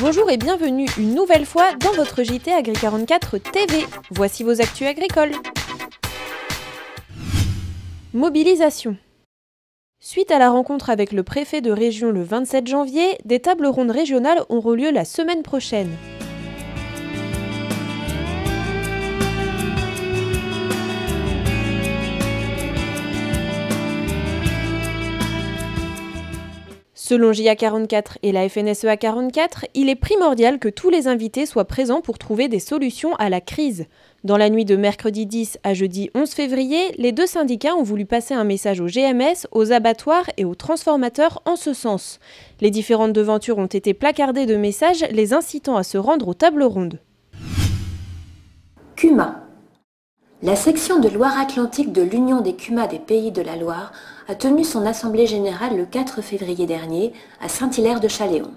Bonjour et bienvenue une nouvelle fois dans votre JT Agri44 TV. Voici vos actus agricoles. Mobilisation. Suite à la rencontre avec le préfet de région le 27 janvier, des tables rondes régionales auront lieu la semaine prochaine. Selon JA44 et la FNSEA 44, il est primordial que tous les invités soient présents pour trouver des solutions à la crise. Dans la nuit de mercredi 10 à jeudi 11 février, les deux syndicats ont voulu passer un message aux GMS, aux abattoirs et aux transformateurs en ce sens. Les différentes devantures ont été placardées de messages les incitant à se rendre aux tables rondes. CUMA la section de Loire-Atlantique de l'Union des CUMA des Pays de la Loire a tenu son assemblée générale le 4 février dernier à Saint-Hilaire-de-Chaléon.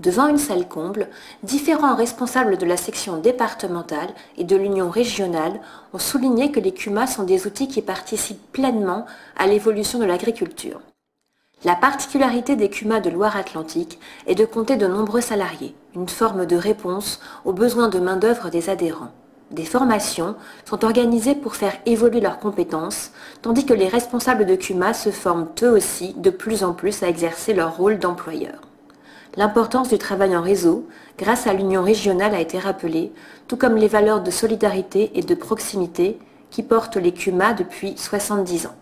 Devant une salle comble, différents responsables de la section départementale et de l'Union régionale ont souligné que les CUMA sont des outils qui participent pleinement à l'évolution de l'agriculture. La particularité des CUMA de Loire-Atlantique est de compter de nombreux salariés, une forme de réponse aux besoins de main-d'œuvre des adhérents. Des formations sont organisées pour faire évoluer leurs compétences, tandis que les responsables de CUMA se forment eux aussi de plus en plus à exercer leur rôle d'employeur. L'importance du travail en réseau, grâce à l'union régionale, a été rappelée, tout comme les valeurs de solidarité et de proximité qui portent les CUMA depuis 70 ans.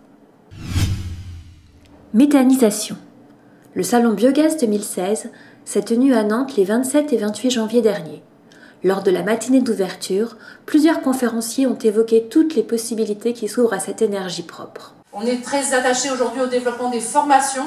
Méthanisation. Le salon Biogaz 2016 s'est tenu à Nantes les 27 et 28 janvier dernier. Lors de la matinée d'ouverture, plusieurs conférenciers ont évoqué toutes les possibilités qui s'ouvrent à cette énergie propre. On est très attaché aujourd'hui au développement des formations.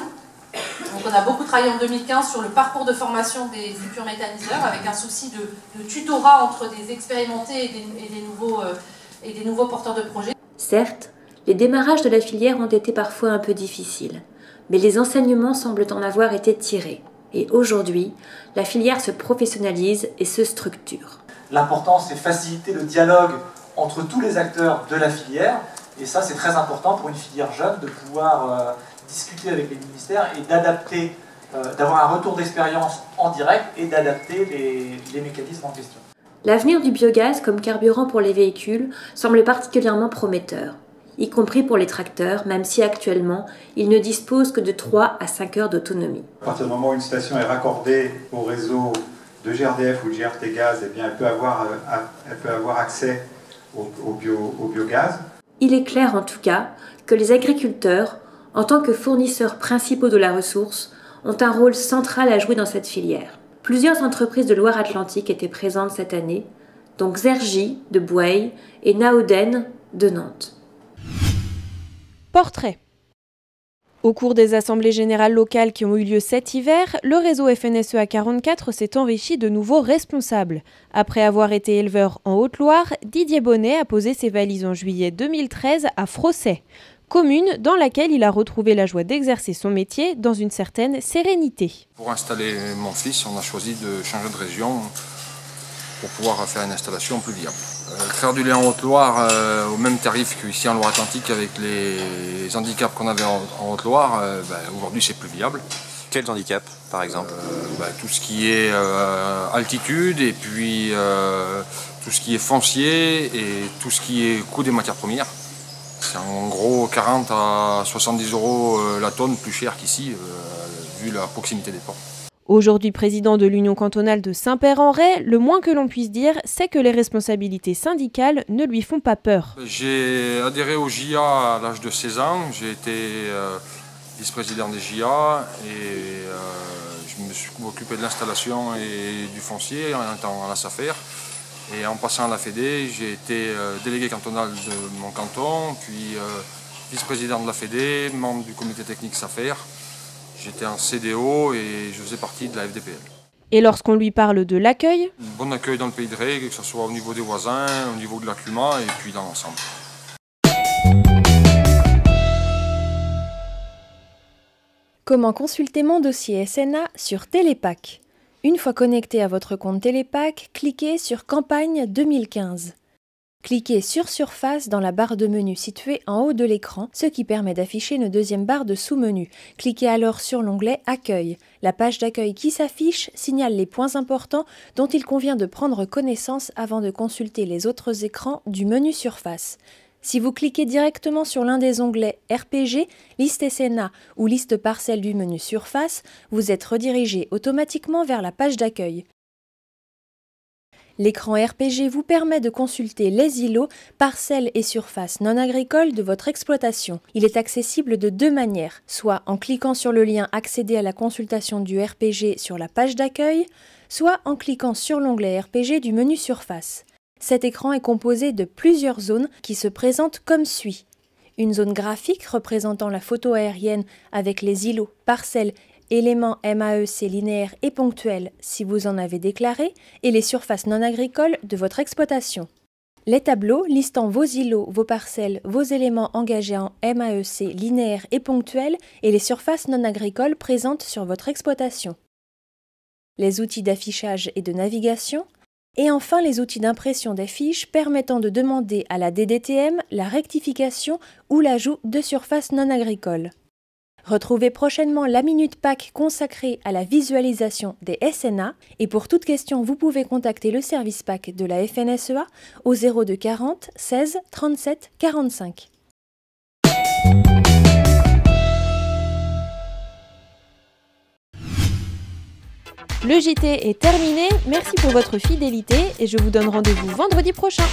Donc on a beaucoup travaillé en 2015 sur le parcours de formation des futurs méthaniseurs avec un souci de, tutorat entre des expérimentés et des, nouveaux, euh, et des nouveaux porteurs de projets. Certes, les démarrages de la filière ont été parfois un peu difficiles, mais les enseignements semblent en avoir été tirés. Et aujourd'hui, la filière se professionnalise et se structure. L'important, c'est faciliter le dialogue entre tous les acteurs de la filière. Et ça, c'est très important pour une filière jeune de pouvoir euh, discuter avec les ministères et d'adapter, euh, d'avoir un retour d'expérience en direct et d'adapter les, les mécanismes en question. L'avenir du biogaz comme carburant pour les véhicules semble particulièrement prometteur y compris pour les tracteurs, même si actuellement, ils ne disposent que de 3 à 5 heures d'autonomie. À partir du moment où une station est raccordée au réseau de GRDF ou de GRT Gaz, eh bien, elle, peut avoir, euh, elle peut avoir accès au, au biogaz. Il est clair en tout cas que les agriculteurs, en tant que fournisseurs principaux de la ressource, ont un rôle central à jouer dans cette filière. Plusieurs entreprises de Loire-Atlantique étaient présentes cette année, dont Xergy de Bouey et Naoden de Nantes. Au cours des assemblées générales locales qui ont eu lieu cet hiver, le réseau FNSEA 44 s'est enrichi de nouveaux responsables. Après avoir été éleveur en Haute-Loire, Didier Bonnet a posé ses valises en juillet 2013 à Frosset, commune dans laquelle il a retrouvé la joie d'exercer son métier dans une certaine sérénité. Pour installer mon fils, on a choisi de changer de région pour pouvoir faire une installation plus viable. Euh, faire du lait en Haute-Loire euh, au même tarif qu'ici en Loire-Atlantique avec les handicaps qu'on avait en, Haute-Loire, euh, ben, aujourd'hui c'est plus viable. Quels handicaps par exemple ben, Tout ce qui est altitude et puis tout ce qui est foncier et tout ce qui est coût des matières premières. C'est en gros 40 à 70 euros la tonne plus cher qu'ici vu la proximité des ports. Aujourd'hui président de l'Union cantonale de Saint-Père-en-Retz, le moins que l'on puisse dire, c'est que les responsabilités syndicales ne lui font pas peur. J'ai adhéré au JA à l'âge de 16 ans, j'ai été euh, vice-président des JA et euh, je me suis occupé de l'installation et du foncier en étant à la SAFER. Et en passant à la FEDE, j'ai été euh, délégué cantonal de mon canton, puis vice-président de la FEDE, membre du comité technique SAFER. J'étais en CDO et je faisais partie de la FDPL. Et lorsqu'on lui parle de l'accueil Bon accueil dans le pays de Ré, que ce soit au niveau des voisins, au niveau de la climat et puis dans l'ensemble. Comment consulter mon dossier SNA sur Télépac? Une fois connecté à votre compte Télépac, cliquez sur Campagne 2015. Cliquez sur Surface dans la barre de menu située en haut de l'écran, ce qui permet d'afficher une deuxième barre de sous-menu. Cliquez alors sur l'onglet Accueil. La page d'accueil qui s'affiche signale les points importants dont il convient de prendre connaissance avant de consulter les autres écrans du menu Surface. Si vous cliquez directement sur l'un des onglets RPG, liste SNA ou liste parcelle du menu Surface, vous êtes redirigé automatiquement vers la page d'accueil. L'écran RPG vous permet de consulter les îlots, parcelles et surfaces non agricoles de votre exploitation. Il est accessible de deux manières, soit en cliquant sur le lien Accéder à la consultation du RPG sur la page d'accueil, soit en cliquant sur l'onglet RPG du menu Surface. Cet écran est composé de plusieurs zones qui se présentent comme suit. Une zone graphique représentant la photo aérienne avec les îlots, parcelles éléments MAEC linéaires et ponctuels si vous en avez déclaré, et les surfaces non agricoles de votre exploitation. Les tableaux listant vos îlots, vos parcelles, vos éléments engagés en MAEC linéaires et ponctuels et les surfaces non agricoles présentes sur votre exploitation. Les outils d'affichage et de navigation. Et enfin les outils d'impression des fiches permettant de demander à la DDTM la rectification ou l'ajout de surfaces non agricoles. Retrouvez prochainement la Minute PAC consacrée à la visualisation des SNA et pour toute question, vous pouvez contacter le service PAC de la FNSEA au 02 40 16 37 45. Le JT est terminé, merci pour votre fidélité et je vous donne rendez-vous vendredi prochain.